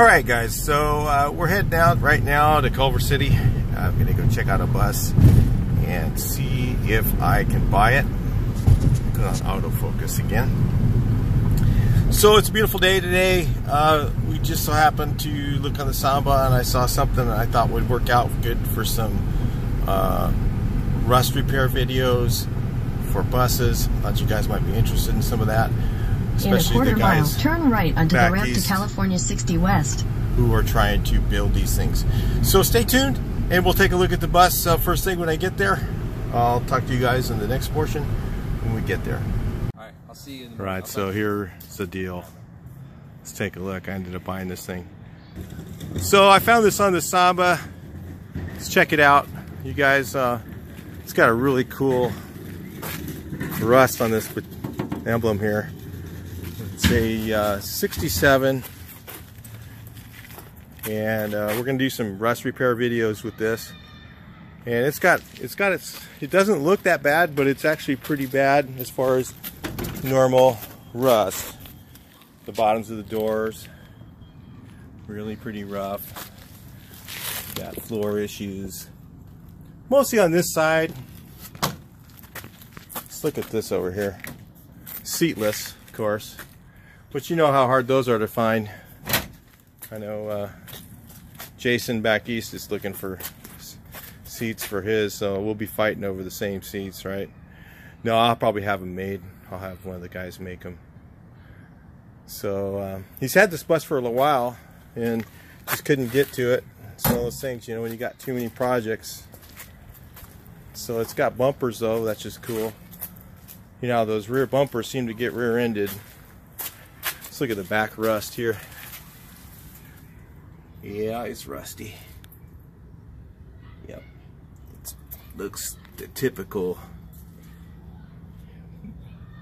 All right, guys. So uh, we're heading out right now to Culver City. I'm gonna go check out a bus and see if I can buy it. Put on autofocus again. So it's a beautiful day today. Uh, we just so happened to look on the Samba and I saw something that I thought would work out good for some uh, rust repair videos for buses. I thought you guys might be interested in some of that. In a quarter the mile, turn right onto the back ramp to. California 60 West. who are trying to build these things. So stay tuned and we'll take a look at the bus uh, first thing when I get there. I'll talk to you guys in the next portion when we get there. All right, I'll see you in the Right, so here's the deal. Let's take a look. I ended up buying this thing. So I found this on the Samba. Let's check it out. You guys, uh, it's got a really cool rust on this emblem here. A uh, 67 and uh, we're gonna do some rust repair videos with this. And it's got it's got its it doesn't look that bad but it's actually pretty bad as far as normal rust. The bottoms of the doors really pretty rough. Got floor issues. Mostly on this side. Let's look at this over here. Seatless of course but you know how hard those are to find I know uh, Jason back east is looking for seats for his, so we'll be fighting over the same seats, right? No, I'll probably have them made. I'll have one of the guys make them. So um, he's had this bus for a little while and just couldn't get to it. It's one of those things, you know, when you got too many projects. So it's got bumpers though, that's just cool. You know, those rear bumpers seem to get rear-ended. Let's look at the back rust here. Yeah, it's rusty. Yep. It looks the typical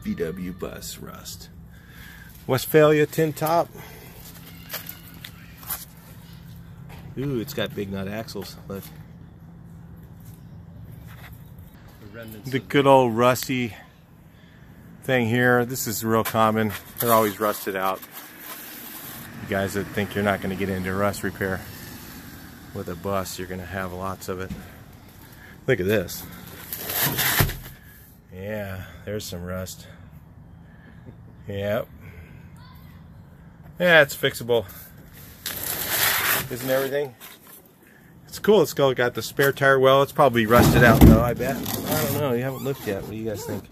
VW bus rust. Westfalia tin top. Ooh, it's got big nut axles. Look. The good old rusty thing here. This is real common. They're always rusted out. You guys that think you're not going to get into rust repair with a bus, you're going to have lots of it. Look at this. Yeah, there's some rust. Yep. Yeah, it's fixable. Isn't everything? It's cool. It's got got the spare tire well. It's probably rusted out though, I bet. I don't know. You haven't looked yet. What do you guys think?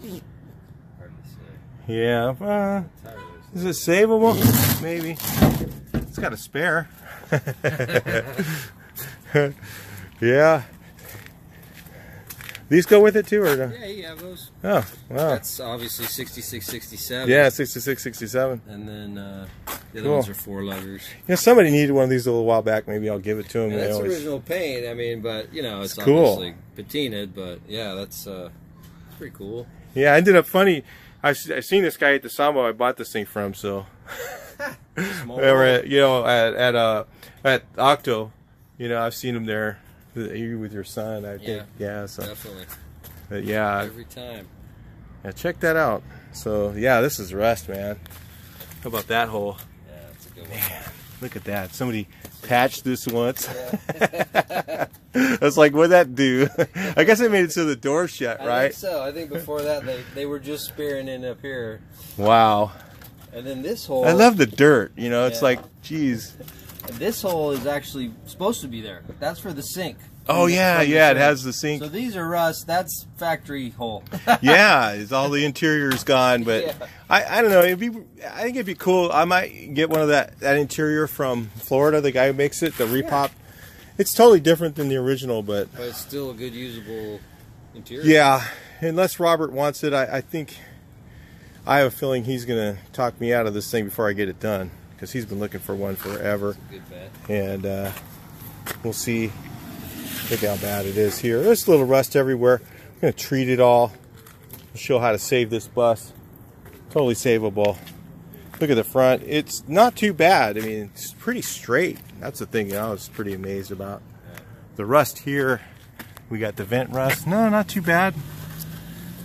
Hard to say. Yeah. Uh, is it savable? Maybe. It's got a spare. yeah. These go with it too, or no? Yeah, you have those. Oh, wow. That's obviously 66, 67. Yeah, 66, 67. And then uh, the other Cool. ones are four levers. Yeah, somebody needed one of these a little while back. Maybe I'll give it to them. They that's always- original paint. I mean, but you know, it's, It's cool. obviously patinaed. But yeah, that's uh, pretty cool. Yeah, I ended up funny. I I seen this guy at the Samba I bought this thing from, so Small we were at, you know at at uh at Octo, you know I've seen him there. You with your son, I think. Yeah, so definitely but yeah, every time. yeah, check that out. So yeah, this is rust, man. How about that hole? Yeah, that's a good one. Man, look at that. Somebody patched this once. I was like, what'd that do? I guess it made it so the door shut, I right? think so. I think before that they, they were just spearing in up here, Wow. and then this hole. I love the dirt. You know, it's Yeah. like, geez. This hole is actually supposed to be there. That's for the sink. Oh the- yeah, from the yeah. It has the sink. So these are rust. That's factory hole. yeah, it's all the interior's gone, but Yeah. I, I don't know. It'd be I think it'd be cool. I might get one of that that interior from Florida. The guy who makes it, the repop. It's totally different than the original, but but it's still a good usable interior. yeah. Unless Robert wants it, I, I think I have a feeling he's gonna talk me out of this thing before I get it done because he's been looking for one forever, Good bet. and uh, we'll see. Look how bad it is here. There's a little rust everywhere. I'm gonna treat it all. Show how to save this bus. Totally savable. Look at the front. It's not too bad. I mean, it's pretty straight. That's the thing I was pretty amazed about. The rust here, we got the vent rust. No, not too bad.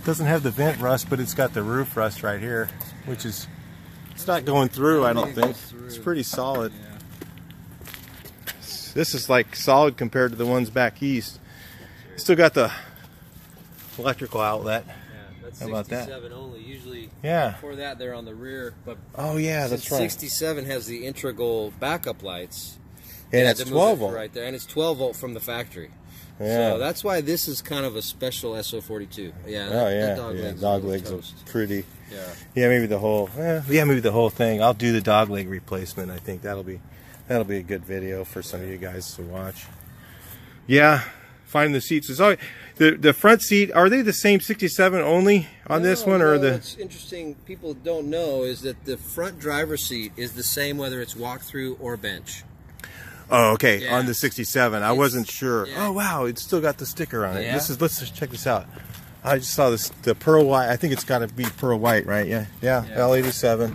Doesn't have the vent rust, but it's got the roof rust right here, which is, it's not going through, I don't think. It's pretty solid. This is like solid compared to the ones back east. Still got the electrical outlet. How about that? 67 only. Usually Yeah. before that they're on the rear, but Oh yeah, that's right. 67 has the integral backup lights. And it's to move 12 it volt. right there, and it's 12 volt from the factory. Yeah. So that's why this is kind of a special SO42. Yeah. oh yeah, that dog yeah. leg's Dog legs are pretty. Yeah. Yeah, maybe the whole. Eh, yeah, maybe the whole thing. I'll do the dog leg replacement. I think that'll be that'll be a good video for some of you guys to watch. Yeah, find the seats is always the the front seat. Are they the same 67 only on this one, or no, the? What's interesting, people don't know, is that the front driver's seat is the same whether it's walk-through or bench. Oh, okay, Yeah. on the 67. I wasn't sure. yeah. Oh wow, it's still got the sticker on it. Yeah. This is. Let's just check this out. I just saw this the pearl white. I think it's got to be pearl white, right? Yeah, yeah. Yeah. L87.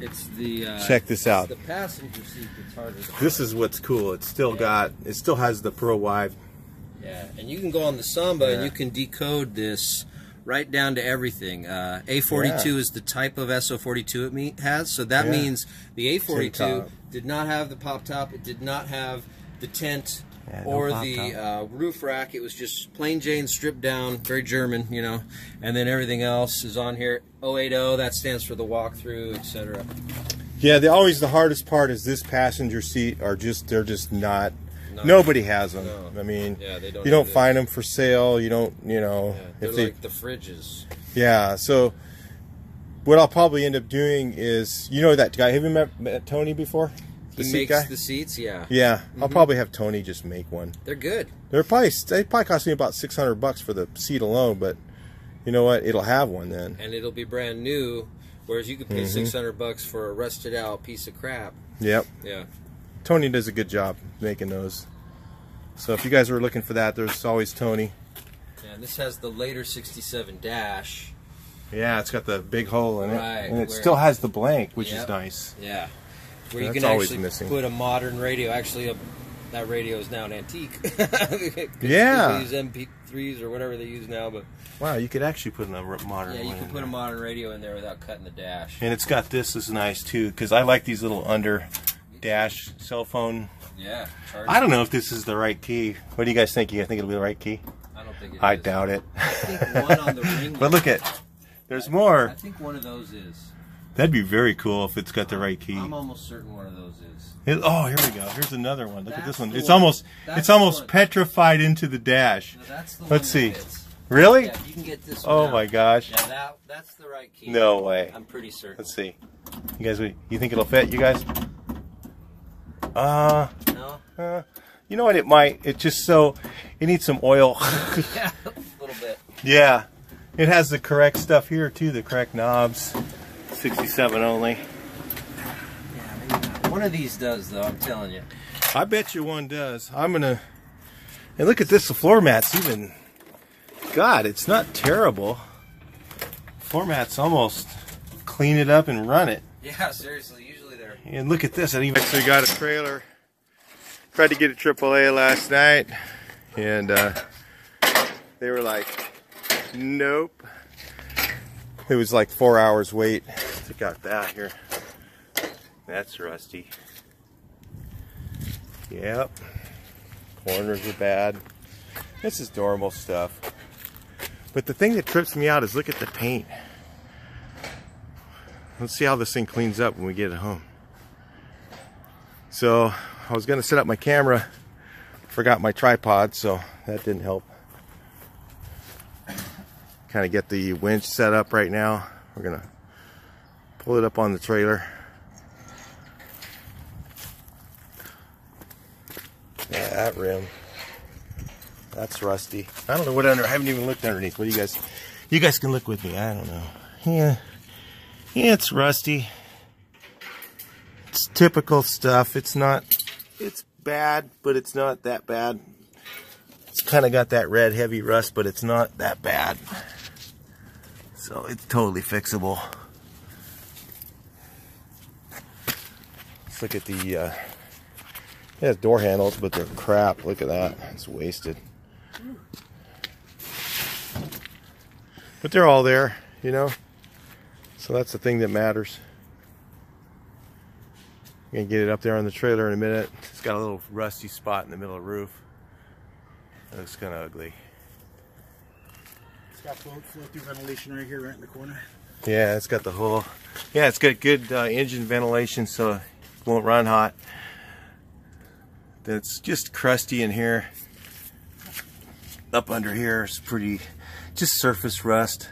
It's the uh, Check this out. The passenger seat that's harder. To This is what's cool. It still got. It still has the pearl white. Yeah, and you can go on the Samba Yeah. and you can decode this right down to everything. Uh, A42 Yeah. is the type of SO42 it me- has, so that Yeah. means the A42 did not have the pop top, it did not have the tent Yeah, or pop the uh, roof rack. It was just plain Jane stripped down, very German, you know, and then everything else is on here. 080, that stands for the walkthrough, etc. Yeah, the always the hardest part is this passenger seat are just they're just not. No. Nobody has them. No. I mean, Yeah, they don't you don't exist. find them for sale. You don't, you know, Yeah, they're if they, like the fridges. yeah. So, what I'll probably end up doing is, you know, that guy. Have you met, met Tony before? The He makes guy. the seats, yeah. yeah, I'll probably have Tony just make one. They're good. They're probably they probably cost me about six hundred bucks for the seat alone, but you know what? It'll have one then. and it'll be brand new. Whereas you could pay Mhm. six hundred bucks for a rusted out piece of crap. Yep. Yeah. Tony does a good job making those. So if you guys were looking for that, there's always Tony. And this has the later '67 dash. Yeah, it's got the big hole in it, Right, and it still has the blank, which is nice. Yeah. Where you can always actually missing. put a modern radio. Actually, a, that radio is now an antique. Yeah. They use MP3s or whatever they use now, but Wow, you could actually put in a modern yeah, you can put a modern radio in there without cutting the dash. And it's got this is nice too, because I like these little under dash cell phone. Yeah. Charge. I don't know if this is the right key. What do you guys think? You guys think it'll be the right key? I don't think it I is. doubt it. I think one on the ring. but look at, there's I more. I think one of those is. That'd be very cool if it's got the right key. I'm almost certain one of those is. It- oh, here we go. Here's another one. Look at this one. It's one. almost That's it's almost one. petrified into the dash. No, that's the Let's see. Really? Yeah, you can get this one Oh my gosh. Yeah, that that's the right key. No way. I'm pretty certain. Let's see. You guys, you think it'll fit? You guys? Uh, No? uh, you know what? It might. It just so it needs some oil. Yeah, a little bit. yeah, it has the correct stuff here too. The correct knobs. 67 only. Yeah. One of these does though, I'm telling you. I bet you one does. I'm gonna. And look at this. The floor mat's even. God, it's not terrible. Floor mat's almost clean it up and run it. Yeah, seriously, usually they're And look at this. I even actually got a trailer. Tried to get a AAA last night, and uh, they were like, "Nope." It was like four hours wait to got that here. That's rusty. Yep. Corners are bad. This is normal stuff. But the thing that trips me out is look at the paint. Let's see how this thing cleans up when we get it home. So I was gonna set up my camera, forgot my tripod, so that didn't help. Kind of get the winch set up right now. We're gonna pull it up on the trailer. Yeah, that rim. That's rusty. I don't know what under. I haven't even looked underneath. What do you guys? You guys can look with me. I don't know. Yeah, yeah, it's rusty. It's typical stuff. It's not. It's bad, but it's not that bad. It's kind of got that red heavy rust, but it's not that bad. So it's totally fixable. Let's look at the. Uh, it has door handles, but they're crap. Look at that. It's wasted. But they're all there, you know? So that's the thing that matters. I'm Gonna get it up there on the trailer in a minute. It's got a little rusty spot in the middle of the roof. It looks kind of ugly. It's got flow, flow through ventilation right here, right in the corner. Yeah, it's got the whole. Yeah, it's got good uh, engine ventilation, so won't run hot. That's just crusty in here. Up under here is pretty, just surface rust.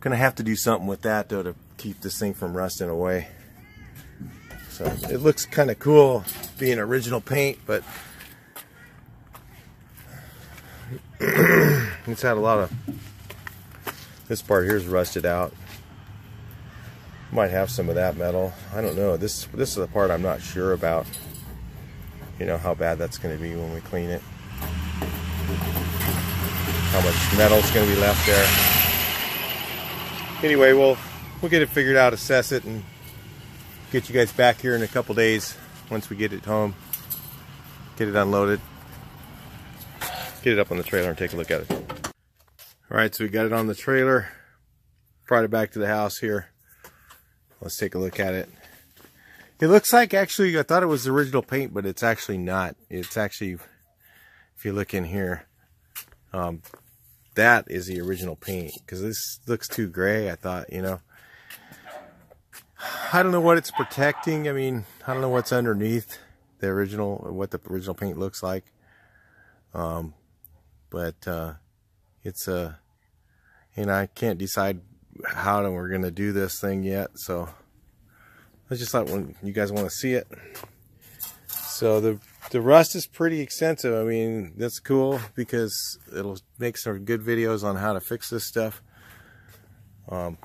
Gonna have to do something with that though to keep this thing from rusting away. So it looks kind of cool being original paint, but it's had a lot of. This part here is rusted out. Might have some of that metal. I don't know. This this is the part I'm not sure about. You know how bad that's going to be when we clean it. How much metal's going to be left there. Anyway, we'll we'll get it figured out, assess it, and get you guys back here in a couple days once we get it home. Get it unloaded. Get it up on the trailer and take a look at it. All right, so we got it on the trailer. Brought it back to the house here. Let's take a look at it. It looks like actually, I thought it was the original paint, but it's actually not. It's actually, if you look in here, um, that is the original paint because this looks too gray. I thought, you know, I don't know what it's protecting. I mean, I don't know what's underneath the original, what the original paint looks like. Um, but uh, it's a, uh, and I can't decide how we're gonna do this thing yet. So I just thought when you guys want to see it. So the the rust is pretty extensive. I mean, that's cool because it'll make some good videos on how to fix this stuff. Um,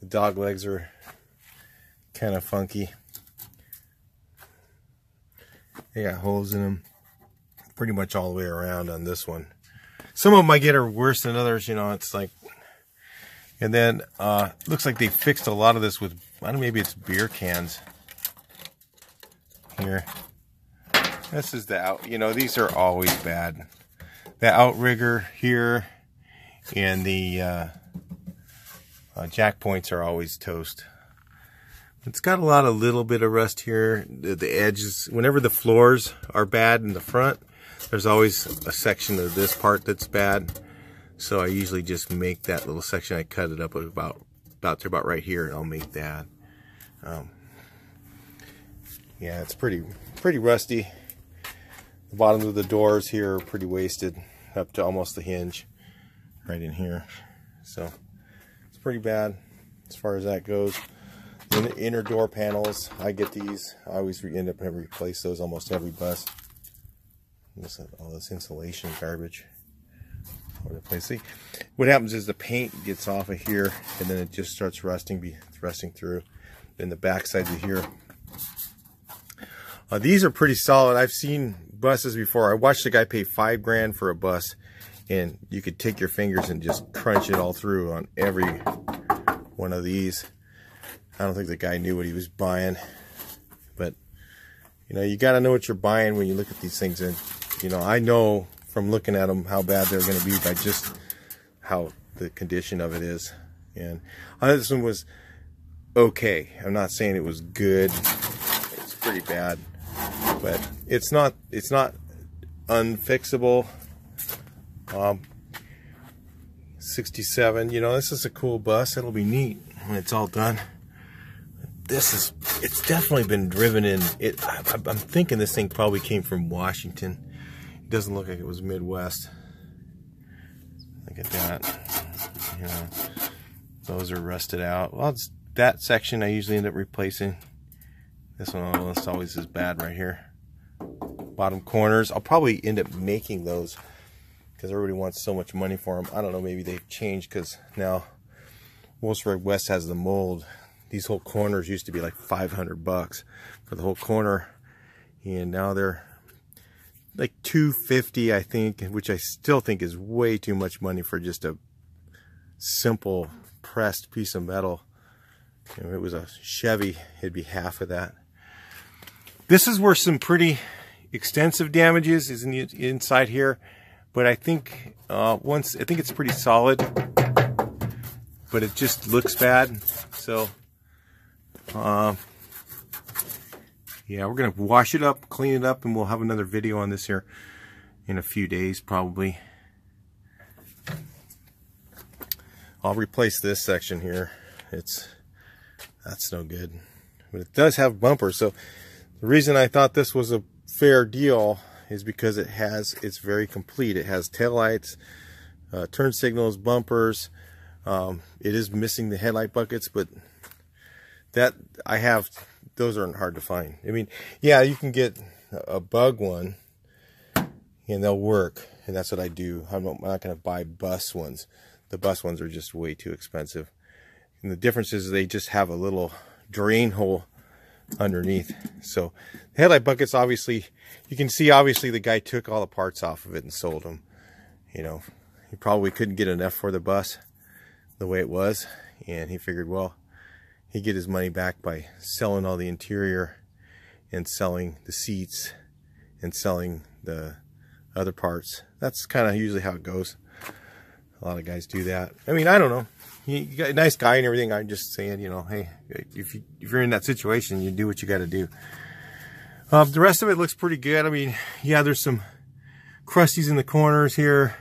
the dog legs are kind of funky. They got holes in them pretty much all the way around on this one. Some of them I get are worse than others, you know, it's like, and then, uh, looks like they fixed a lot of this with, I don't know, maybe it's beer cans here. This is the out, you know, these are always bad. The outrigger here and the, uh, uh, jack points are always toast. It's got a lot of little bit of rust here. The, the edges, whenever the floors are bad in the front, there's always a section of this part that's bad. So I usually just make that little section. I cut it up about about to about right here, and I'll make that. Um, yeah, it's pretty pretty rusty. The bottoms of the doors here are pretty wasted, up to almost the hinge, right in here. So it's pretty bad as far as that goes. The inner door panels, I get these. I always end up having to replace those almost every bus. All this insulation garbage the place. See, what happens is the paint gets off of here, and then it just starts rusting, be rusting through. Then the back sides of here. Uh, these are pretty solid. I've seen buses before. I watched a guy pay five grand for a bus, and you could take your fingers and just crunch it all through on every one of these. I don't think the guy knew what he was buying, but you know, you got to know what you're buying when you look at these things. And you know, I know from looking at them how bad they're going to be by just how the condition of it is. And this one was okay. I'm not saying it was good. It's pretty bad, but it's not. It's not unfixable. Um, 67. You know, this is a cool bus. It'll be neat when it's all done. This is. It's definitely been driven in. It. I, I'm thinking this thing probably came from Washington doesn't look like it was Midwest. Look at that. You know, those are rusted out. Well, that section I usually end up replacing. This one almost always is bad right here. Bottom corners. I'll probably end up making those because everybody wants so much money for them. I don't know, maybe they've changed because now Wolfsburg West has the mold. These whole corners used to be like 500 bucks for the whole corner. And now they're like 250 I think which I still think is way too much money for just a simple pressed piece of metal. If it was a Chevy it'd be half of that. This is where some pretty extensive damages is in the inside here but I think uh, once I think it's pretty solid but it just looks bad. So uh, yeah, we're gonna wash it up, clean it up, and we'll have another video on this here in a few days probably. I'll replace this section here. It's that's no good, but it does have bumpers. So the reason I thought this was a fair deal is because it has it's very complete. It has taillights, uh, turn signals, bumpers. Um, it is missing the headlight buckets, but that I have those aren't hard to find. I mean, yeah, you can get a bug one and they'll work, and that's what I do. I'm not, going to buy bus ones. The bus ones are just way too expensive. And the difference is they just have a little drain hole underneath. So the headlight buckets, obviously, you can see obviously the guy took all the parts off of it and sold them. You know, he probably couldn't get enough for the bus the way it was, and he figured, well, he'd get his money back by selling all the interior and selling the seats and selling the other parts. That's kind of usually how it goes. A lot of guys do that. I mean, I don't know. You got a nice guy and everything. I'm just saying, you know, hey, if you if you're in that situation, you do what you got to do. Uh, the rest of it looks pretty good. I mean, yeah, there's some crusties in the corners here.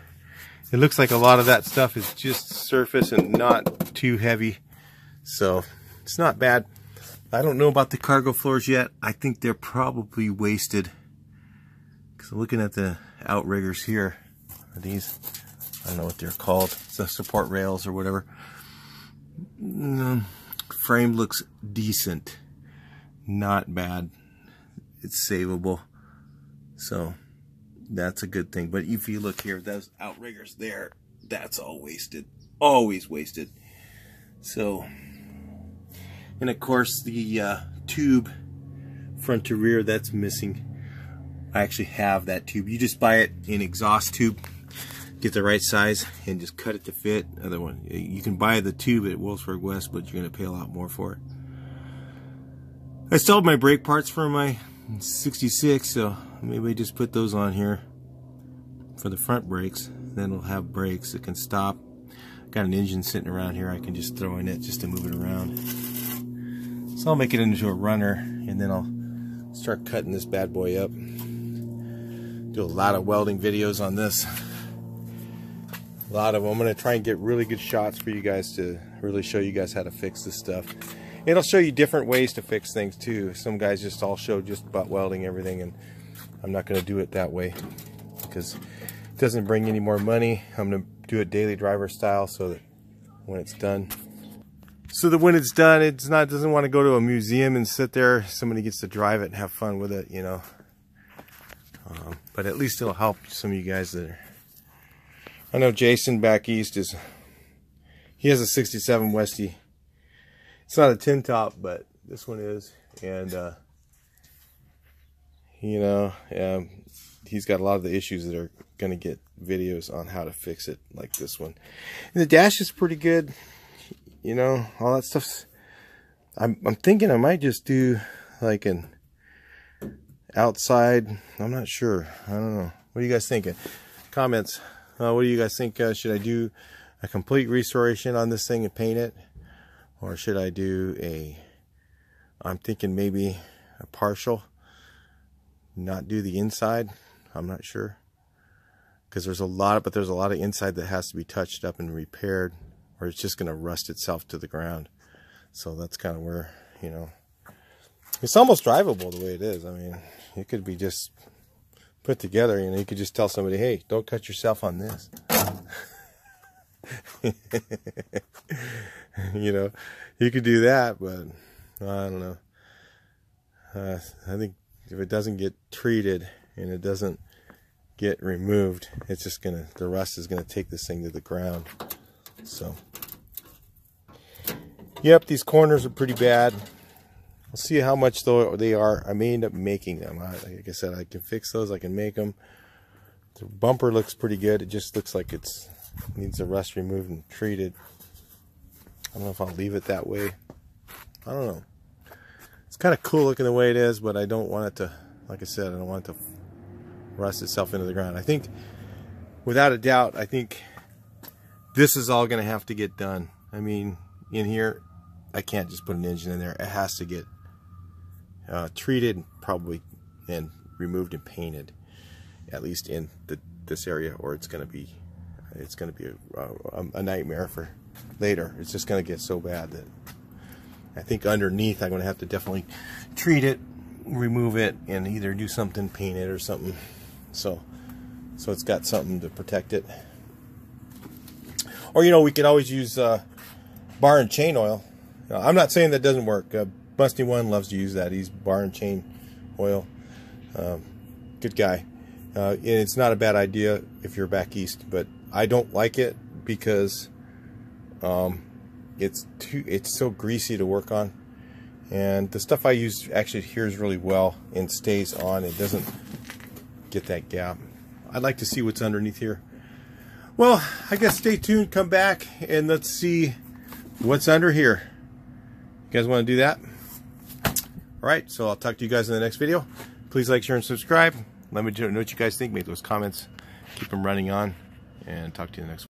It looks like a lot of that stuff is just surface and not too heavy. So it's not bad. I don't know about the cargo floors yet. I think they're probably wasted. Because I'm looking at the outriggers here, are these, I don't know what they're called, It's the support rails or whatever. Mm, frame looks decent. Not bad. It's savable. So that's a good thing. But if you look here, those outriggers there, that's all wasted. Always wasted. So, and of course the uh, tube front to rear, that's missing. I actually have that tube. You just buy it in exhaust tube, get the right size, and just cut it to fit. Other one, you can buy the tube at Wolfsburg West, but you're gonna pay a lot more for it. I still have my brake parts for my 66, so maybe I just put those on here for the front brakes. Then we'll have brakes that can stop. Got an engine sitting around here I can just throw in it just to move it around. I'll make it into a runner and then I'll start cutting this bad boy up. Do a lot of welding videos on this. A lot of them. I'm going to try and get really good shots for you guys to really show you guys how to fix this stuff. It'll show you different ways to fix things too. Some guys just all show just about welding everything and I'm not going to do it that way because it doesn't bring any more money. I'm going to do it daily driver style so that when it's done so that when it's done it's not doesn't want to go to a museum and sit there. Somebody gets to drive it and have fun with it you know? Um, but at least it'll help some of you guys that are I know Jason back east is he has a 67 Westie. It's not a tin top but this one is. And uh, you know um, he's got a lot of the issues that are going to get videos on how to fix it like this one. And the dash is pretty good you know all that stuff's I'm, I'm thinking I might just do like an outside I'm not sure I don't know. What are you guys thinking comments. Uh, what do you guys think uh, should I do a complete restoration on this thing and paint it? Or should I do a I'm thinking maybe a partial not do the inside? I'm not sure. Because there's a lot but there's a lot of inside that has to be touched up and repaired or it's just going to rust itself to the ground. So that's kind of where you know it's almost drivable the way it is. I mean it could be just put together you know you could just tell somebody hey don't cut yourself on this. You know you could do that but I don't know. Uh, I think if it doesn't get treated and it doesn't get removed, it's just gonna, the rust is gonna take this thing to the ground. So, yep, these corners are pretty bad. We'll see how much though they are. I may end up making them. I, like I said, I can fix those. I can make them. The bumper looks pretty good. It just looks like it's needs the rust removed and treated. I don't know if I'll leave it that way. I don't know. It's kind of cool looking the way it is, but I don't want it to, like I said, I don't want it to rust itself into the ground. I think, without a doubt, I think this is all going to have to get done. I mean, in here, I can't just put an engine in there. It has to get uh, treated, probably and removed and painted, at least in the, this area, or it's going to be it's going to be a, a, nightmare for later. It's just going to get so bad that I think underneath I'm going to have to definitely treat it, remove it, and either do something, paint it or something. So, so it's got something to protect it. Or you know, we could always use uh, bar and chain oil. I'm not saying that doesn't work. Uh, Busty One loves to use that. He's bar and chain oil. Um, good guy. Uh, and it's not a bad idea if you're back east, but I don't like it because um, it's too it's so greasy to work on. And the stuff I use actually adheres really well and stays on. It doesn't get that gap. I'd like to see what's underneath here. Well, I guess stay tuned, come back, and let's see what's under here. Guys want to do that? All right, so I'll talk to you guys in the next video. Please like, share, and subscribe. Let me know what you guys think. Make those comments. Keep them running on. And talk to you in the next one.